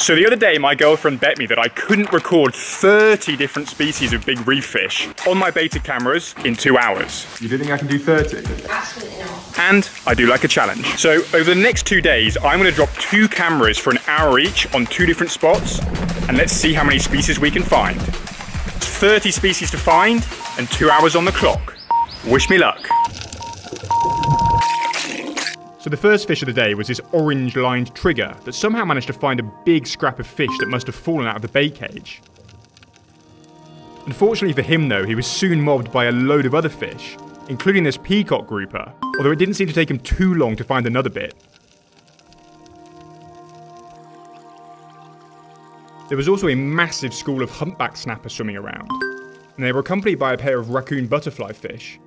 So the other day, my girlfriend bet me that I couldn't record 30 different species of big reef fish on my baited cameras in two hours. You do think I can do 30? Absolutely not. And I do like a challenge. So over the next two days, I'm gonna drop two cameras for an hour each on two different spots, and let's see how many species we can find. 30 species to find, and two hours on the clock. Wish me luck. So the first fish of the day was this orange lined trigger that somehow managed to find a big scrap of fish that must have fallen out of the bait cage. Unfortunately for him though, he was soon mobbed by a load of other fish, including this peacock grouper, although it didn't seem to take him too long to find another bit. There was also a massive school of humpback snappers swimming around, and they were accompanied by a pair of raccoon butterfly fish,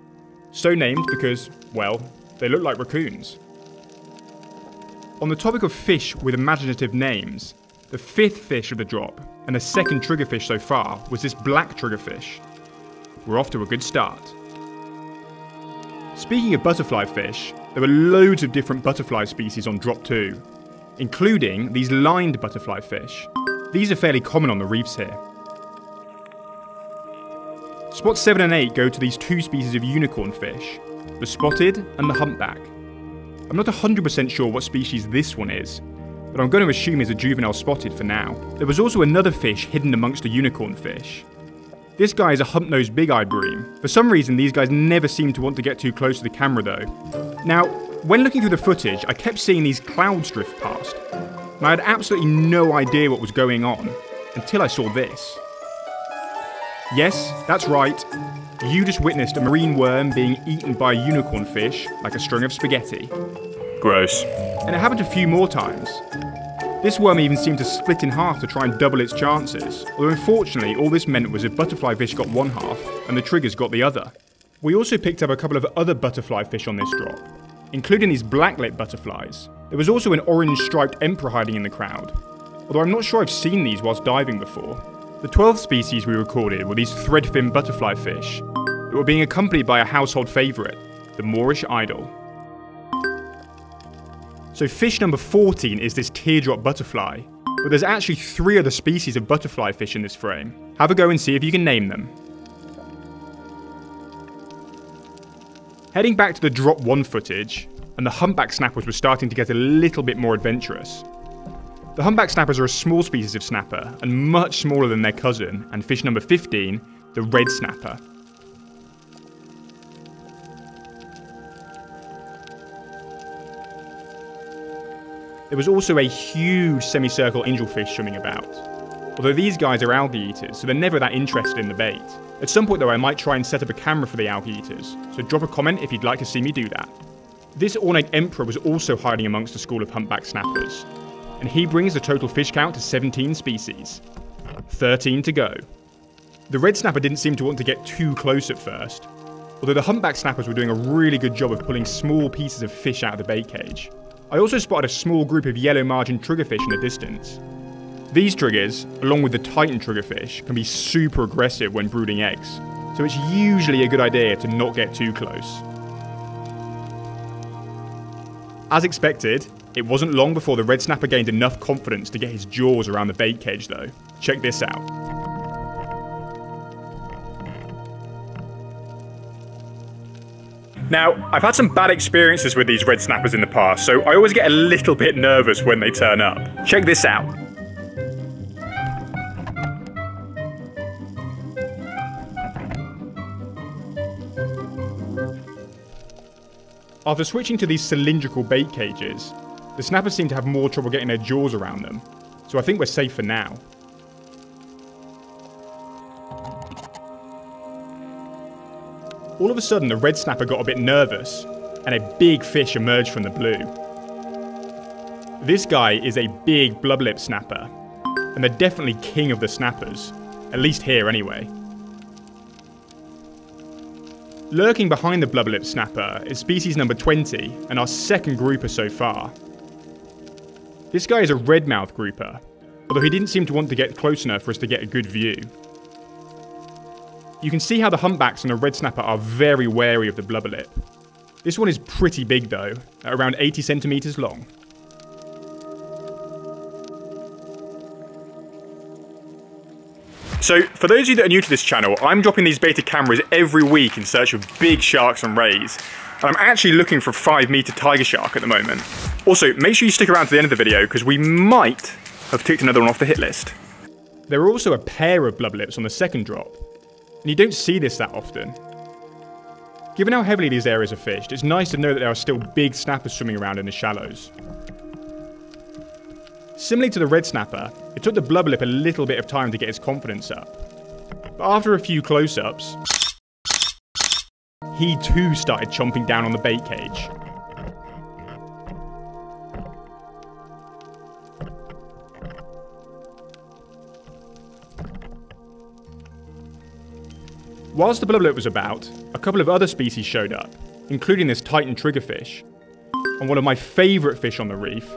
so named because, well, they look like raccoons. On the topic of fish with imaginative names, the fifth fish of the drop, and the second triggerfish so far, was this black triggerfish. We're off to a good start. Speaking of butterfly fish, there were loads of different butterfly species on drop 2, including these lined butterfly fish. These are fairly common on the reefs here. Spots 7 and 8 go to these two species of unicorn fish, the spotted and the humpback. I'm not 100% sure what species this one is, but I'm going to assume is a juvenile spotted for now. There was also another fish hidden amongst the unicorn fish. This guy is a hump-nosed big-eyed bream. For some reason, these guys never seem to want to get too close to the camera though. Now, when looking through the footage, I kept seeing these clouds drift past, and I had absolutely no idea what was going on until I saw this. Yes, that's right. You just witnessed a marine worm being eaten by a unicorn fish like a string of spaghetti. Gross. And it happened a few more times. This worm even seemed to split in half to try and double its chances, although unfortunately all this meant was a butterfly fish got one half and the triggers got the other. We also picked up a couple of other butterfly fish on this drop, including these blacklet butterflies. There was also an orange striped emperor hiding in the crowd, although I'm not sure I've seen these whilst diving before. The 12th species we recorded were these threadfin butterfly fish that were being accompanied by a household favourite, the Moorish idol. So fish number 14 is this teardrop butterfly, but there's actually three other species of butterfly fish in this frame. Have a go and see if you can name them. Heading back to the drop 1 footage, and the humpback snappers were starting to get a little bit more adventurous. The humpback snappers are a small species of snapper, and much smaller than their cousin, and fish number 15, the red snapper. There was also a huge semicircle angelfish swimming about. Although these guys are algae eaters, so they're never that interested in the bait. At some point though, I might try and set up a camera for the algae eaters, so drop a comment if you'd like to see me do that. This ornate emperor was also hiding amongst a school of humpback snappers, and he brings the total fish count to 17 species. 13 to go. The red snapper didn't seem to want to get too close at first, although the humpback snappers were doing a really good job of pulling small pieces of fish out of the bait cage. I also spotted a small group of yellow margin triggerfish in the distance. These triggers, along with the titan triggerfish, can be super aggressive when brooding eggs, so it's usually a good idea to not get too close. As expected, it wasn't long before the red snapper gained enough confidence to get his jaws around the bait cage though. Check this out. Now, I've had some bad experiences with these red snappers in the past, so I always get a little bit nervous when they turn up. Check this out. After switching to these cylindrical bait cages, the snappers seem to have more trouble getting their jaws around them, so I think we're safe for now. All of a sudden, the red snapper got a bit nervous, and a big fish emerged from the blue. This guy is a big blubber snapper, and they're definitely king of the snappers, at least here anyway. Lurking behind the blubber snapper is species number 20, and our second grouper so far. This guy is a redmouth grouper, although he didn't seem to want to get close enough for us to get a good view. You can see how the humpbacks and the red snapper are very wary of the blubberlip. This one is pretty big though, at around 80 centimeters long. So, for those of you that are new to this channel, I'm dropping these baited cameras every week in search of big sharks and rays. And I'm actually looking for a 5 meter tiger shark at the moment. Also, make sure you stick around to the end of the video because we might have ticked another one off the hit list. There are also a pair of blubber lips on the second drop, and you don't see this that often. Given how heavily these areas are fished, it's nice to know that there are still big snappers swimming around in the shallows. Similarly to the red snapper, it took the blubberlip a little bit of time to get his confidence up. But after a few close-ups, he too started chomping down on the bait cage. Whilst the blubberlip was about, a couple of other species showed up, including this Titan triggerfish, and one of my favourite fish on the reef,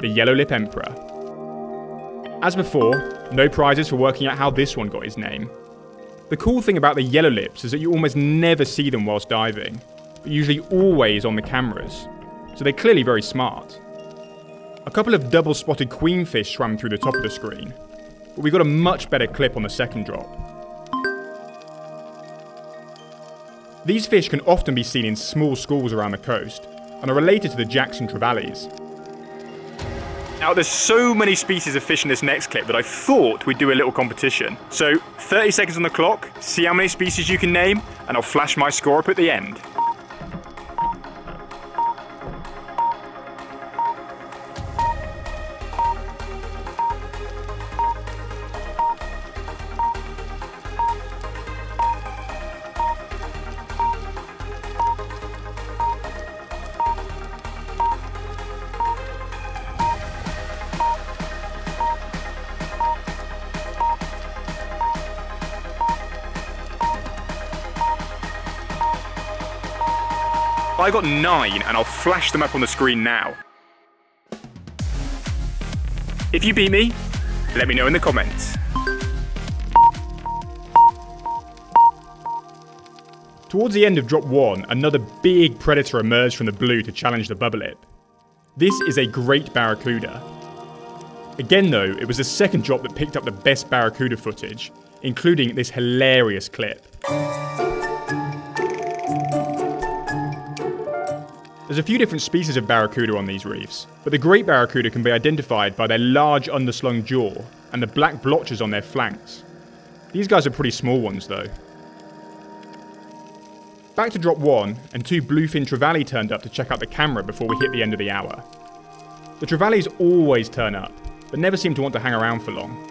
the yellow lip emperor. As before, no prizes for working out how this one got his name. The cool thing about the yellow lips is that you almost never see them whilst diving, but usually always on the cameras, so they're clearly very smart. A couple of double spotted queenfish swam through the top of the screen, but we got a much better clip on the second drop. These fish can often be seen in small schools around the coast and are related to the jacks and trevallies. Now there's so many species of fish in this next clip that I thought we'd do a little competition. So 30 seconds on the clock, see how many species you can name, and I'll flash my score up at the end. I got nine, and I'll flash them up on the screen now. If you beat me, let me know in the comments. Towards the end of drop 1, another big predator emerged from the blue to challenge the blubberlip. This is a great barracuda. Again though, it was the second drop that picked up the best barracuda footage, including this hilarious clip. There's a few different species of barracuda on these reefs, but the great barracuda can be identified by their large underslung jaw and the black blotches on their flanks. These guys are pretty small ones though. Back to drop 1, and two bluefin trevally turned up to check out the camera before we hit the end of the hour. The trevallies always turn up, but never seem to want to hang around for long.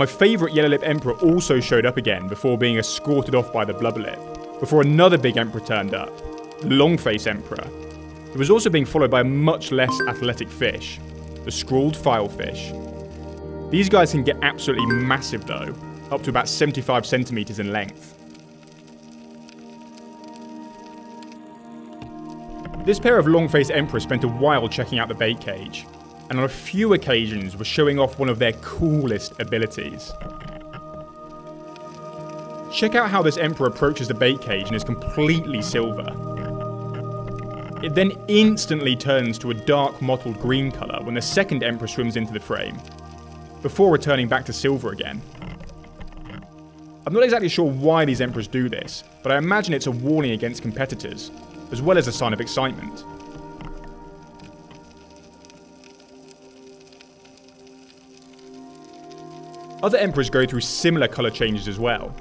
My favourite yellow lip emperor also showed up again before being escorted off by the blubberlip, before another big emperor turned up, the longface emperor. It was also being followed by a much less athletic fish, the scrawled filefish. These guys can get absolutely massive though, up to about 75 centimetres in length. This pair of long-faced emperors spent a while checking out the bait cage, and on a few occasions were showing off one of their coolest abilities. Check out how this Emperor approaches the bait cage and is completely silver. It then instantly turns to a dark mottled green colour when the second Emperor swims into the frame, before returning back to silver again. I'm not exactly sure why these Emperors do this, but I imagine it's a warning against competitors, as well as a sign of excitement. Other emperors go through similar colour changes as well.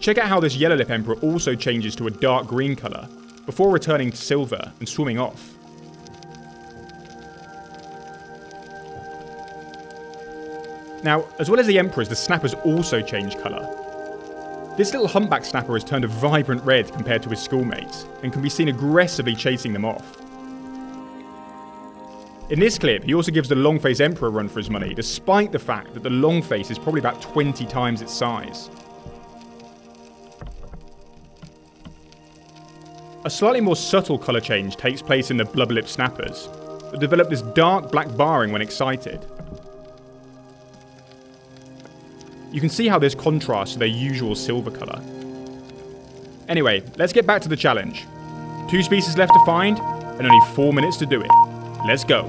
Check out how this yellow lip emperor also changes to a dark green colour, before returning to silver and swimming off. Now, as well as the emperors, the snappers also change colour. This little humpback snapper has turned a vibrant red compared to his schoolmates, and can be seen aggressively chasing them off. In this clip, he also gives the Longface Emperor a run for his money, despite the fact that the Longface is probably about 20 times its size. A slightly more subtle colour change takes place in the blubberlip snappers, that develop this dark black barring when excited. You can see how this contrasts to their usual silver colour. Anyway, let's get back to the challenge. Two species left to find, and only four minutes to do it. Let's go.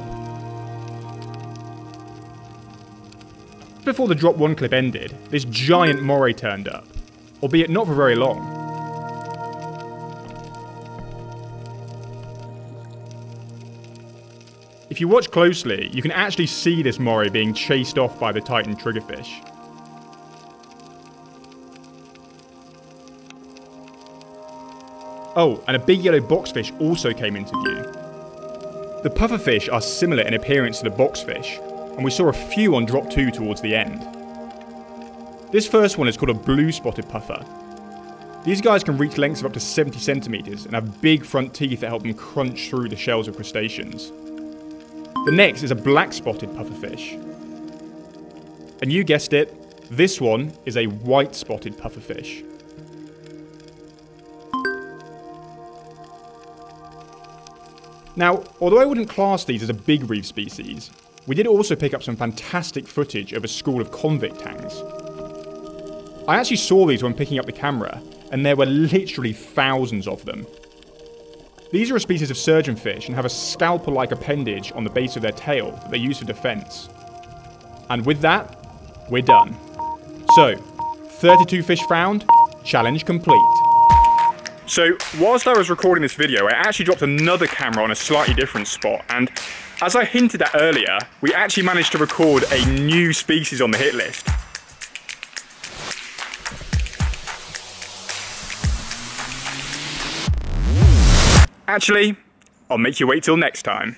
Before the drop one clip ended, this giant moray turned up, albeit not for very long. If you watch closely, you can actually see this moray being chased off by the Titan triggerfish. Oh, and a big yellow boxfish also came into view. The pufferfish are similar in appearance to the boxfish, and we saw a few on drop 2 towards the end. This first one is called a blue spotted puffer. These guys can reach lengths of up to 70 centimeters and have big front teeth that help them crunch through the shells of crustaceans. The next is a black spotted pufferfish. And you guessed it, this one is a white spotted pufferfish. Now, although I wouldn't class these as a big reef species, we did also pick up some fantastic footage of a school of convict tangs. I actually saw these when picking up the camera, and there were literally thousands of them. These are a species of surgeonfish and have a scalpel-like appendage on the base of their tail that they use for defense. And with that, we're done. So, 32 fish found, challenge complete. So, whilst I was recording this video, I actually dropped another camera on a slightly different spot, and as I hinted at earlier, we actually managed to record a new species on the hit list. Actually, I'll make you wait till next time.